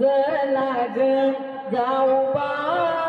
चला ग जाऊ बाजारी